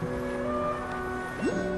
Woo!